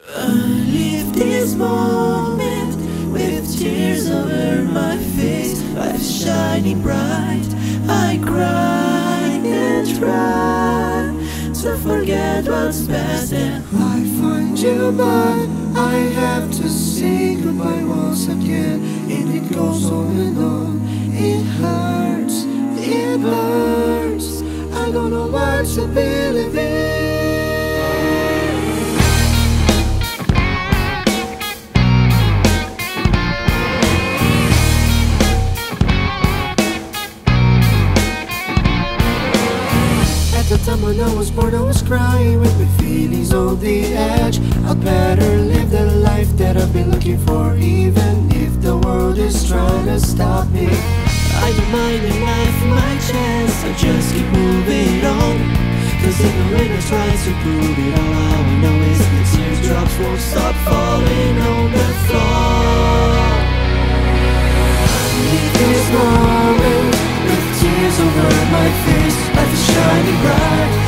I live this moment with tears over my face, life shining bright. I cry and try to forget what's past. And I find you but I have to say goodbye once again. And it goes on and on. It hurts, it burns. I don't know what to believe. in time when I was born, I was crying with my feelings on the edge. I'd better live the life that I've been looking for, even if the world is trying to stop me. I don't mind the life, my chance. I just keep moving on. Cause ignorance tries to prove it all. I know is the teardrops won't stop falling on the floor. This moment, with tears over my face, shining bright.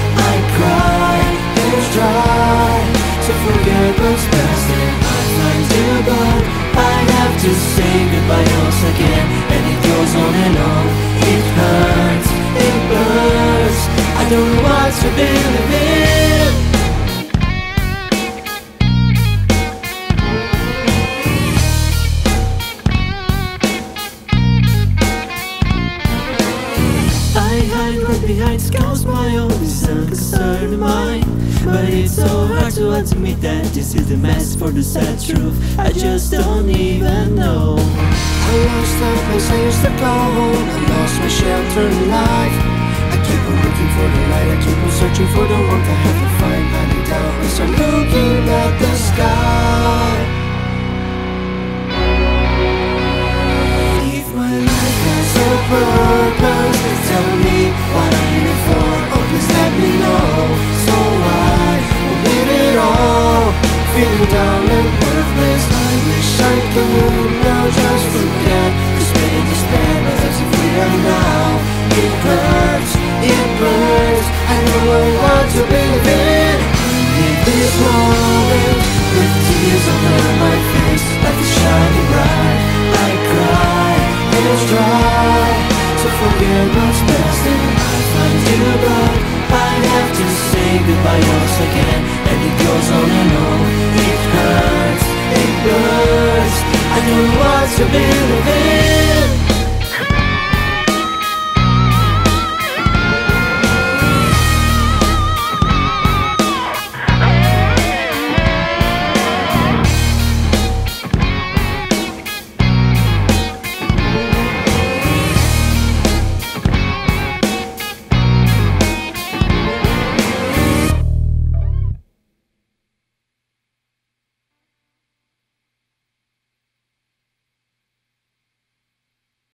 Behind scars, my own is unconcerned mind. But it's so hard to admit that this is the mess for the sad truth. I just don't even know. I lost the place I used to call home. I lost my shelter in life. I keep on looking for the light. I keep on searching for the warmth. I have to find honey down. Goodbye once again, and it goes on and on. It hurts, it burns. I don't what to believe in.